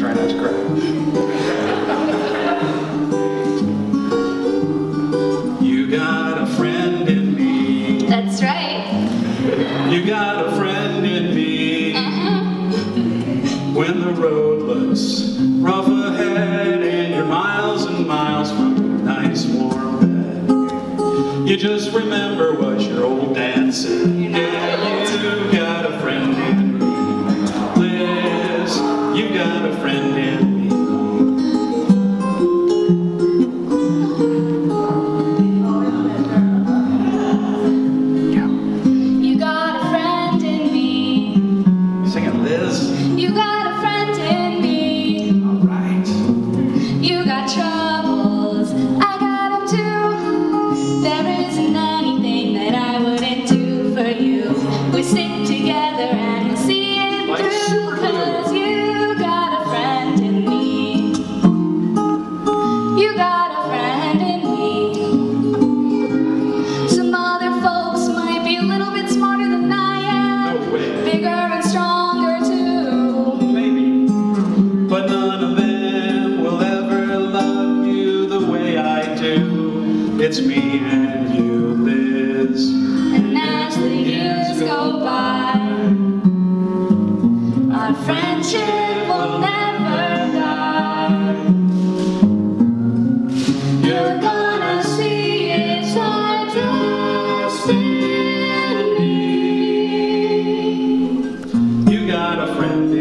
try not to cry. you got a friend in me. That's right. You got a friend in me. Uh -huh. When the road looks rough ahead and you're miles and miles from your nice warm bed, you just remember what your old dad said. Got a friend in it's me and you, Liz. And as the years go by, our friendship will never die. You're gonna see it's all just in me. You got a friend